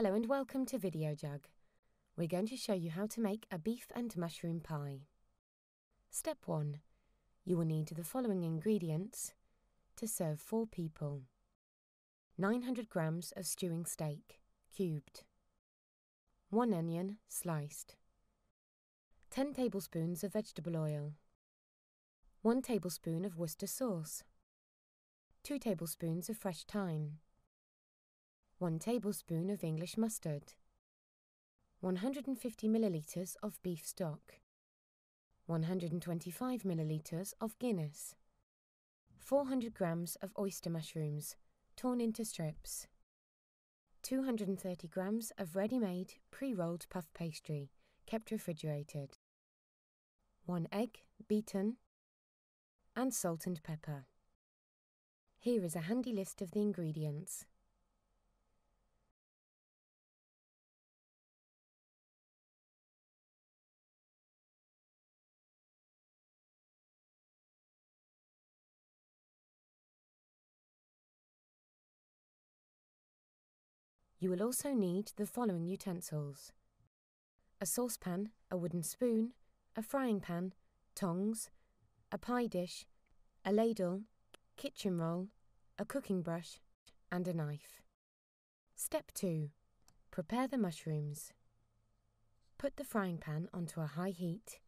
Hello and welcome to Video Jug. We're going to show you how to make a beef and mushroom pie. Step 1. You will need the following ingredients to serve 4 people. 900 grams of stewing steak, cubed. 1 onion, sliced. 10 tablespoons of vegetable oil. 1 tablespoon of Worcester sauce. 2 tablespoons of fresh thyme. 1 tablespoon of English mustard, 150 millilitres of beef stock, 125 millilitres of Guinness, 400 grams of oyster mushrooms, torn into strips, 230 grams of ready-made pre-rolled puff pastry, kept refrigerated, 1 egg, beaten, and salt and pepper. Here is a handy list of the ingredients. You will also need the following utensils. A saucepan, a wooden spoon, a frying pan, tongs, a pie dish, a ladle, kitchen roll, a cooking brush, and a knife. Step 2. Prepare the mushrooms. Put the frying pan onto a high heat,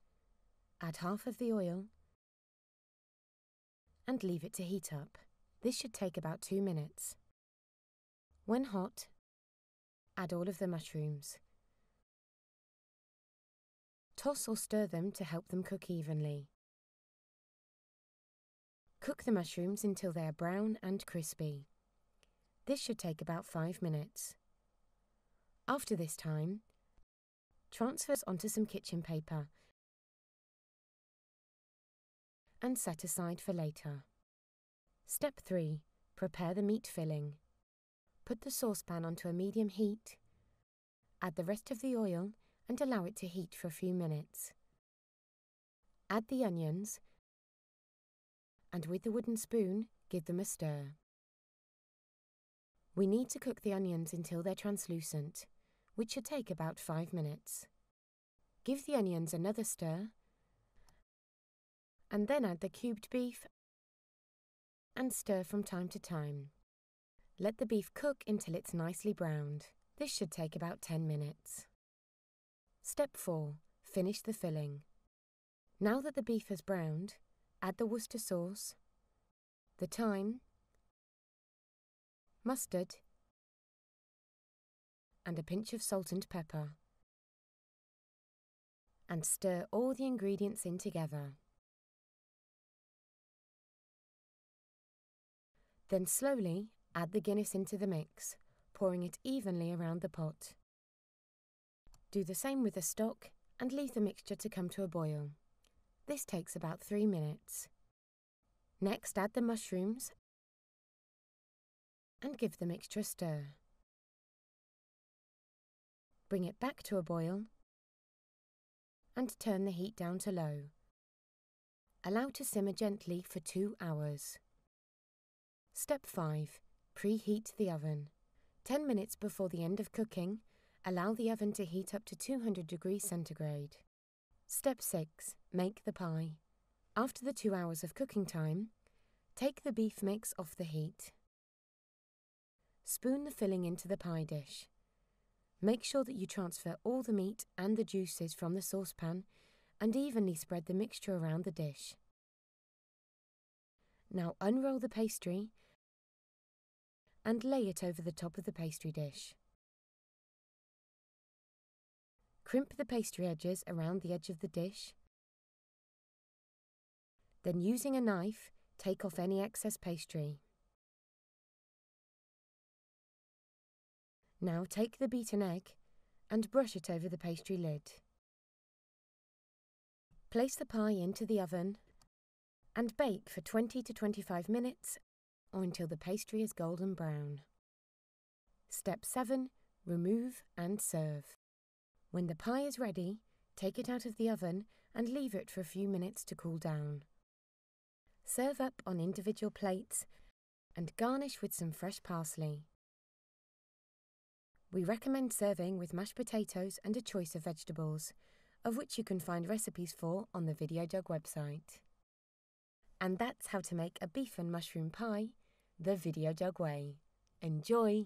add half of the oil, and leave it to heat up. This should take about two minutes. When hot, Add all of the mushrooms. Toss or stir them to help them cook evenly. Cook the mushrooms until they are brown and crispy. This should take about 5 minutes. After this time, transfer onto some kitchen paper and set aside for later. Step 3. Prepare the meat filling. Put the saucepan onto a medium heat. Add the rest of the oil and allow it to heat for a few minutes. Add the onions and with the wooden spoon, give them a stir. We need to cook the onions until they're translucent, which should take about five minutes. Give the onions another stir and then add the cubed beef and stir from time to time. Let the beef cook until it's nicely browned. This should take about 10 minutes. Step 4. Finish the filling. Now that the beef has browned, add the Worcester sauce, the thyme, mustard, and a pinch of salt and pepper. And stir all the ingredients in together. Then slowly Add the Guinness into the mix, pouring it evenly around the pot. Do the same with the stock and leave the mixture to come to a boil. This takes about three minutes. Next add the mushrooms and give the mixture a stir. Bring it back to a boil and turn the heat down to low. Allow to simmer gently for two hours. Step 5. Preheat the oven. 10 minutes before the end of cooking, allow the oven to heat up to 200 degrees centigrade. Step 6. Make the pie. After the two hours of cooking time, take the beef mix off the heat. Spoon the filling into the pie dish. Make sure that you transfer all the meat and the juices from the saucepan and evenly spread the mixture around the dish. Now unroll the pastry and lay it over the top of the pastry dish. Crimp the pastry edges around the edge of the dish. Then using a knife, take off any excess pastry. Now take the beaten egg and brush it over the pastry lid. Place the pie into the oven and bake for 20 to 25 minutes or until the pastry is golden brown. Step 7. Remove and serve. When the pie is ready, take it out of the oven and leave it for a few minutes to cool down. Serve up on individual plates and garnish with some fresh parsley. We recommend serving with mashed potatoes and a choice of vegetables, of which you can find recipes for on the Videojug website. And that's how to make a beef and mushroom pie the Videojug way. Enjoy!